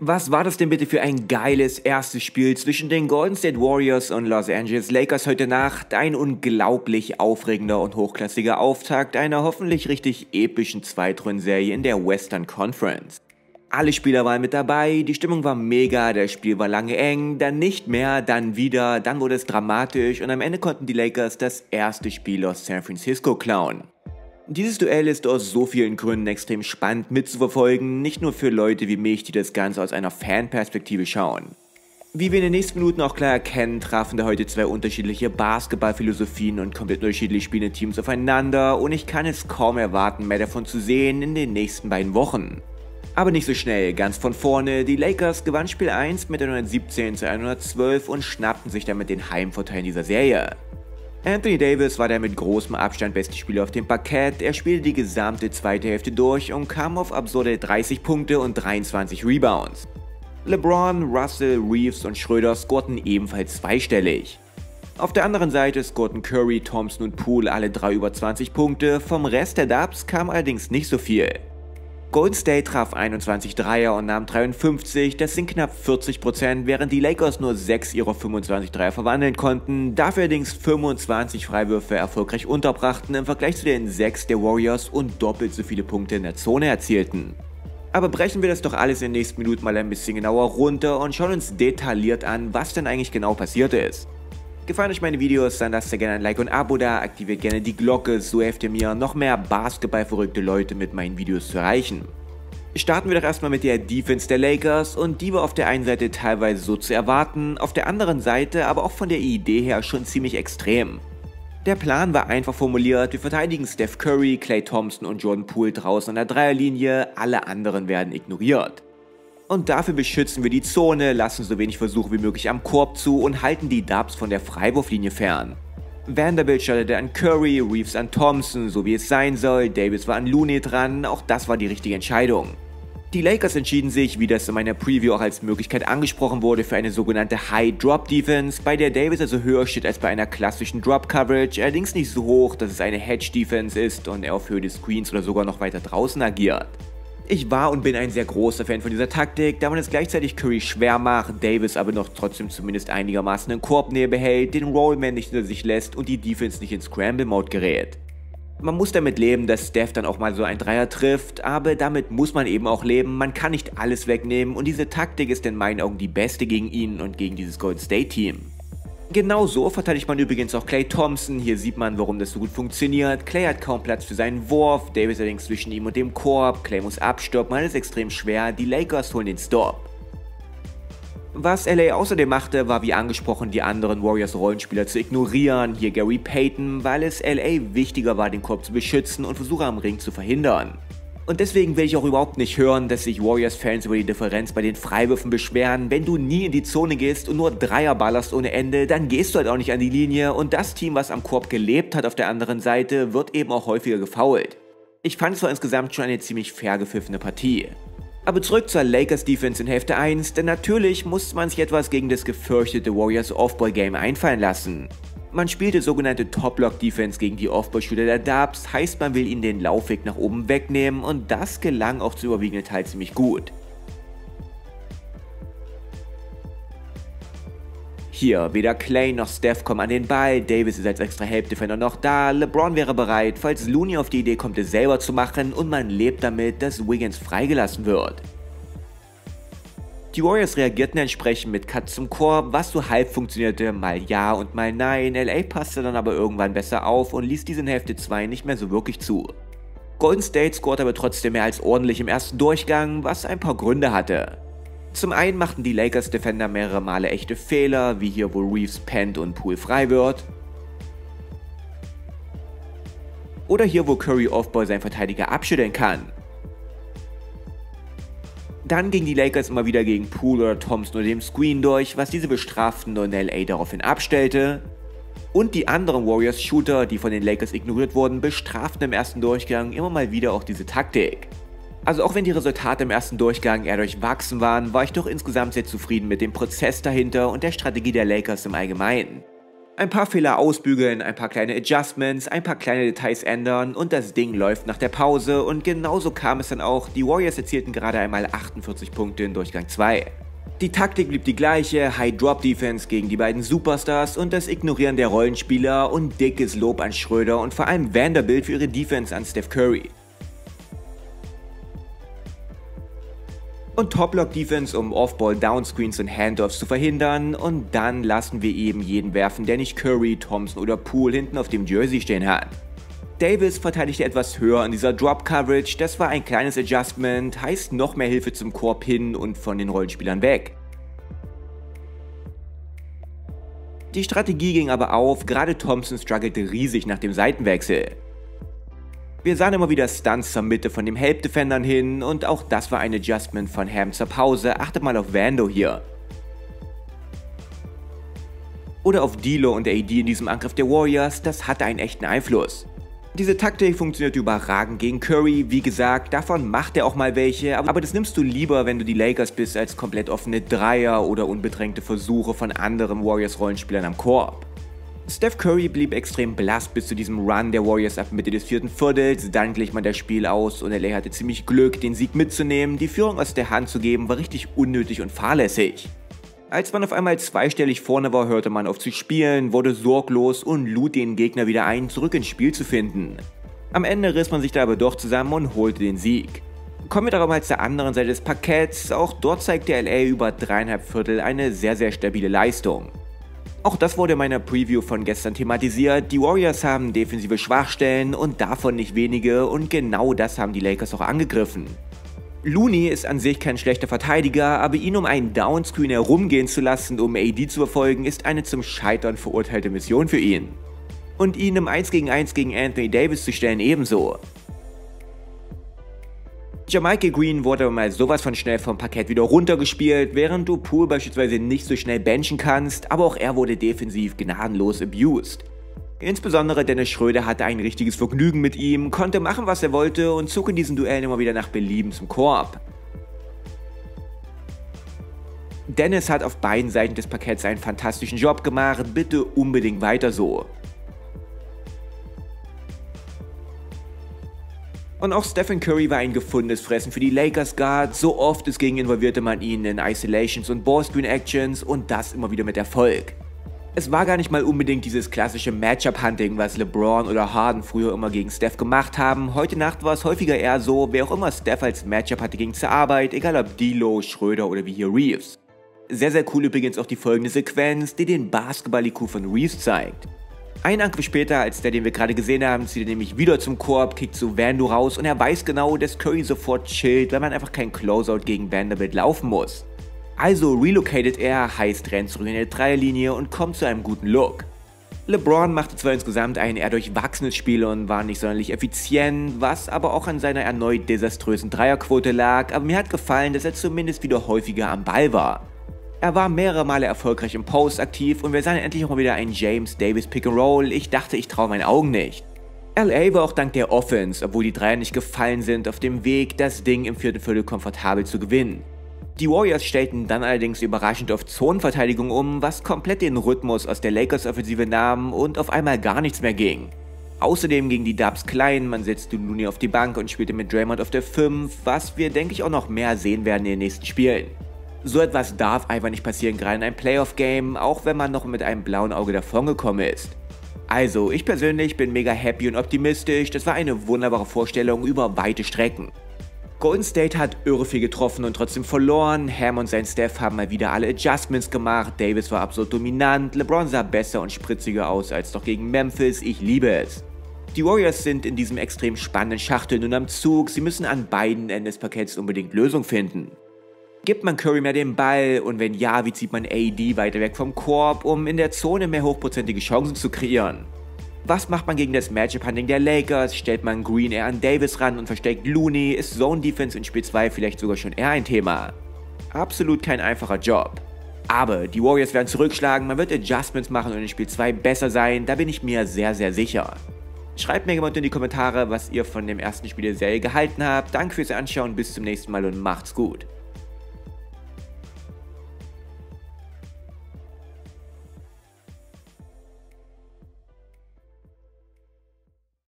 Was war das denn bitte für ein geiles erstes Spiel zwischen den Golden State Warriors und Los Angeles Lakers heute Nacht? Ein unglaublich aufregender und hochklassiger Auftakt einer hoffentlich richtig epischen Zweitrundenserie in der Western Conference. Alle Spieler waren mit dabei, die Stimmung war mega, das Spiel war lange eng, dann nicht mehr, dann wieder, dann wurde es dramatisch und am Ende konnten die Lakers das erste Spiel aus San Francisco klauen. Dieses Duell ist aus so vielen Gründen extrem spannend mitzuverfolgen, nicht nur für Leute wie mich, die das Ganze aus einer Fanperspektive schauen. Wie wir in den nächsten Minuten auch klar erkennen, trafen da heute zwei unterschiedliche Basketballphilosophien und komplett unterschiedlich spielende Teams aufeinander und ich kann es kaum erwarten, mehr davon zu sehen in den nächsten beiden Wochen. Aber nicht so schnell, ganz von vorne, die Lakers gewannen Spiel 1 mit 117 zu 112 und schnappten sich damit den Heimvorteil in dieser Serie. Anthony Davis war der mit großem Abstand beste Spieler auf dem Parkett, er spielte die gesamte zweite Hälfte durch und kam auf absurde 30 Punkte und 23 Rebounds. LeBron, Russell, Reeves und Schröder scorten ebenfalls zweistellig. Auf der anderen Seite scorten Curry, Thompson und Poole alle drei über 20 Punkte, vom Rest der Dubs kam allerdings nicht so viel. Golden State traf 21 Dreier und nahm 53, das sind knapp 40%, während die Lakers nur 6 ihrer 25 Dreier verwandeln konnten, dafür allerdings 25 Freiwürfe erfolgreich unterbrachten im Vergleich zu den 6 der Warriors und doppelt so viele Punkte in der Zone erzielten. Aber brechen wir das doch alles in den nächsten Minuten mal ein bisschen genauer runter und schauen uns detailliert an, was denn eigentlich genau passiert ist. Gefallen euch meine Videos, dann lasst ihr gerne ein Like und Abo da, aktiviert gerne die Glocke, so helft ihr mir, noch mehr basketballverrückte Leute mit meinen Videos zu erreichen. Starten wir doch erstmal mit der Defense der Lakers und die war auf der einen Seite teilweise so zu erwarten, auf der anderen Seite aber auch von der Idee her schon ziemlich extrem. Der Plan war einfach formuliert, wir verteidigen Steph Curry, Clay Thompson und Jordan Poole draußen an der Dreierlinie, alle anderen werden ignoriert. Und dafür beschützen wir die Zone, lassen so wenig Versuche wie möglich am Korb zu und halten die Dubs von der Freiwurflinie fern. Vanderbilt startete an Curry, Reeves an Thompson, so wie es sein soll, Davis war an Looney dran, auch das war die richtige Entscheidung. Die Lakers entschieden sich, wie das in meiner Preview auch als Möglichkeit angesprochen wurde, für eine sogenannte High Drop Defense, bei der Davis also höher steht als bei einer klassischen Drop Coverage, allerdings nicht so hoch, dass es eine Hedge Defense ist und er auf Höhe des Screens oder sogar noch weiter draußen agiert. Ich war und bin ein sehr großer Fan von dieser Taktik, da man es gleichzeitig Curry schwer macht, Davis aber noch trotzdem zumindest einigermaßen in Korbnähe behält, den Rollman nicht hinter sich lässt und die Defense nicht in Scramble-Mode gerät. Man muss damit leben, dass Steph dann auch mal so ein Dreier trifft, aber damit muss man eben auch leben, man kann nicht alles wegnehmen und diese Taktik ist in meinen Augen die beste gegen ihn und gegen dieses Golden State Team. Genau so verteidigt man übrigens auch Clay Thompson. Hier sieht man, warum das so gut funktioniert. Clay hat kaum Platz für seinen Wurf, Davis allerdings zwischen ihm und dem Korb. Clay muss abstoppen, alles extrem schwer. Die Lakers holen den Stop. Was LA außerdem machte, war wie angesprochen die anderen Warriors Rollenspieler zu ignorieren, hier Gary Payton, weil es LA wichtiger war, den Korb zu beschützen und Versuche am Ring zu verhindern. Und deswegen will ich auch überhaupt nicht hören, dass sich Warriors-Fans über die Differenz bei den Freiwürfen beschweren. Wenn du nie in die Zone gehst und nur Dreier ballerst ohne Ende, dann gehst du halt auch nicht an die Linie und das Team, was am Korb gelebt hat auf der anderen Seite, wird eben auch häufiger gefoult. Ich fand es war insgesamt schon eine ziemlich fair gepfiffene Partie. Aber zurück zur Lakers Defense in Hälfte 1, denn natürlich musste man sich etwas gegen das gefürchtete Warriors Off-Ball-Game einfallen lassen. Man spielte sogenannte Top-Block-Defense gegen die Off-Ball-Shooter der Dubs, heißt man will ihnen den Laufweg nach oben wegnehmen und das gelang auch zu überwiegenden Teil ziemlich gut. Hier, weder Clay noch Steph kommen an den Ball, Davis ist als extra Help-Defender noch da, LeBron wäre bereit, falls Looney auf die Idee kommt, es selber zu machen und man lebt damit, dass Wiggins freigelassen wird. Die Warriors reagierten entsprechend mit Cut zum Korb, was so halb funktionierte, mal ja und mal nein. LA passte dann aber irgendwann besser auf und ließ diese in Hälfte 2 nicht mehr so wirklich zu. Golden State scorte aber trotzdem mehr als ordentlich im ersten Durchgang, was ein paar Gründe hatte. Zum einen machten die Lakers Defender mehrere Male echte Fehler, wie hier wo Reeves pennt und Poole frei wird. Oder hier wo Curry Offball seinen Verteidiger abschütteln kann. Dann gingen die Lakers immer wieder gegen Poole oder Thompson oder dem Screen durch, was diese bestraften und LA daraufhin abstellte. Und die anderen Warriors-Shooter, die von den Lakers ignoriert wurden, bestraften im ersten Durchgang immer mal wieder auch diese Taktik. Also auch wenn die Resultate im ersten Durchgang eher durchwachsen waren, war ich doch insgesamt sehr zufrieden mit dem Prozess dahinter und der Strategie der Lakers im Allgemeinen. Ein paar Fehler ausbügeln, ein paar kleine Adjustments, ein paar kleine Details ändern und das Ding läuft nach der Pause und genauso kam es dann auch. Die Warriors erzielten gerade einmal 48 Punkte in Durchgang 2. Die Taktik blieb die gleiche, High Drop Defense gegen die beiden Superstars und das Ignorieren der Rollenspieler und dickes Lob an Schröder und vor allem Vanderbilt für ihre Defense an Steph Curry. Und Top-Block-Defense, um Off-Ball-Downscreens und Handoffs zu verhindern und dann lassen wir eben jeden werfen, der nicht Curry, Thompson oder Poole hinten auf dem Jersey stehen hat. Davis verteidigte etwas höher an dieser Drop-Coverage, das war ein kleines Adjustment, heißt noch mehr Hilfe zum Korb hin und von den Rollenspielern weg. Die Strategie ging aber auf, gerade Thompson struggelte riesig nach dem Seitenwechsel. Wir sahen immer wieder Stunts zur Mitte von dem Help-Defendern hin und auch das war ein Adjustment von Ham zur Pause. Achtet mal auf Vando hier. Oder auf Dilo und AD in diesem Angriff der Warriors, das hatte einen echten Einfluss. Diese Taktik funktioniert überragend gegen Curry, wie gesagt, davon macht er auch mal welche, aber das nimmst du lieber, wenn du die Lakers bist, als komplett offene Dreier oder unbedrängte Versuche von anderen Warriors-Rollenspielern am Korb. Steph Curry blieb extrem blass bis zu diesem Run der Warriors ab Mitte des vierten Viertels, dann glich man das Spiel aus und LA hatte ziemlich Glück, den Sieg mitzunehmen, die Führung aus der Hand zu geben, war richtig unnötig und fahrlässig. Als man auf einmal zweistellig vorne war, hörte man auf zu spielen, wurde sorglos und lud den Gegner wieder ein, zurück ins Spiel zu finden. Am Ende riss man sich da aber doch zusammen und holte den Sieg. Kommen wir darum mal zur anderen Seite des Parketts, auch dort zeigte LA über dreieinhalb Viertel eine sehr sehr stabile Leistung. Auch das wurde in meiner Preview von gestern thematisiert. Die Warriors haben defensive Schwachstellen und davon nicht wenige und genau das haben die Lakers auch angegriffen. Looney ist an sich kein schlechter Verteidiger, aber ihn um einen Downscreen herumgehen zu lassen, um AD zu verfolgen, ist eine zum Scheitern verurteilte Mission für ihn. Und ihn im 1 gegen 1 gegen Anthony Davis zu stellen ebenso. Jamaica Green wurde mal sowas von schnell vom Parkett wieder runtergespielt, während du Poole beispielsweise nicht so schnell benchen kannst, aber auch er wurde defensiv gnadenlos abused. Insbesondere Dennis Schröder hatte ein richtiges Vergnügen mit ihm, konnte machen was er wollte und zog in diesen Duellen immer wieder nach Belieben zum Korb. Dennis hat auf beiden Seiten des Parketts einen fantastischen Job gemacht, bitte unbedingt weiter so. Und auch Stephen Curry war ein gefundenes Fressen für die Lakers Guard. So oft es ging, involvierte man ihn in Isolations und Ballscreen Actions und das immer wieder mit Erfolg. Es war gar nicht mal unbedingt dieses klassische Matchup-Hunting, was LeBron oder Harden früher immer gegen Steph gemacht haben. Heute Nacht war es häufiger eher so, wer auch immer Steph als Matchup hatte, ging zur Arbeit, egal ob D'Lo, Schröder oder wie hier Reeves. Sehr, sehr cool übrigens auch die folgende Sequenz, die den Basketball-IQ von Reeves zeigt. Ein Angriff später, als der, den wir gerade gesehen haben, zieht er nämlich wieder zum Korb, kickt so Vando raus und er weiß genau, dass Curry sofort chillt, weil man einfach kein Closeout gegen Vanderbilt laufen muss. Also relocated er, heißt rennt zurück in der Dreierlinie und kommt zu einem guten Look. LeBron machte zwar insgesamt ein eher durchwachsenes Spiel und war nicht sonderlich effizient, was aber auch an seiner erneut desaströsen Dreierquote lag, aber mir hat gefallen, dass er zumindest wieder häufiger am Ball war. Er war mehrere Male erfolgreich im Post aktiv und wir sahen endlich auch mal wieder einen James Davis Pick and Roll. Ich dachte, ich traue meinen Augen nicht. LA war auch dank der Offense, obwohl die Dreier nicht gefallen sind, auf dem Weg, das Ding im vierten Viertel komfortabel zu gewinnen. Die Warriors stellten dann allerdings überraschend auf Zonenverteidigung um, was komplett den Rhythmus aus der Lakers-Offensive nahm und auf einmal gar nichts mehr ging. Außerdem gingen die Dubs klein, man setzte Looney auf die Bank und spielte mit Draymond auf der 5, was wir denke ich auch noch mehr sehen werden in den nächsten Spielen. So etwas darf einfach nicht passieren, gerade in einem Playoff-Game, auch wenn man noch mit einem blauen Auge davongekommen ist. Also, ich persönlich bin mega happy und optimistisch, das war eine wunderbare Vorstellung über weite Strecken. Golden State hat irre viel getroffen und trotzdem verloren. Ham und sein Staff haben mal wieder alle Adjustments gemacht. Davis war absolut dominant. LeBron sah besser und spritziger aus als doch gegen Memphis. Ich liebe es. Die Warriors sind in diesem extrem spannenden Schachtel nun am Zug. Sie müssen an beiden Enden des Pakets unbedingt Lösung finden. Gibt man Curry mehr den Ball und wenn ja, wie zieht man AD weiter weg vom Korb, um in der Zone mehr hochprozentige Chancen zu kreieren? Was macht man gegen das Matchup-Hunting der Lakers? Stellt man Green eher an Davis ran und versteckt Looney? Ist Zone Defense in Spiel 2 vielleicht sogar schon eher ein Thema? Absolut kein einfacher Job. Aber die Warriors werden zurückschlagen, man wird Adjustments machen und in Spiel 2 besser sein, da bin ich mir sehr, sehr sicher. Schreibt mir jemand in die Kommentare, was ihr von dem ersten Spiel der Serie gehalten habt. Danke fürs Anschauen, bis zum nächsten Mal und macht's gut.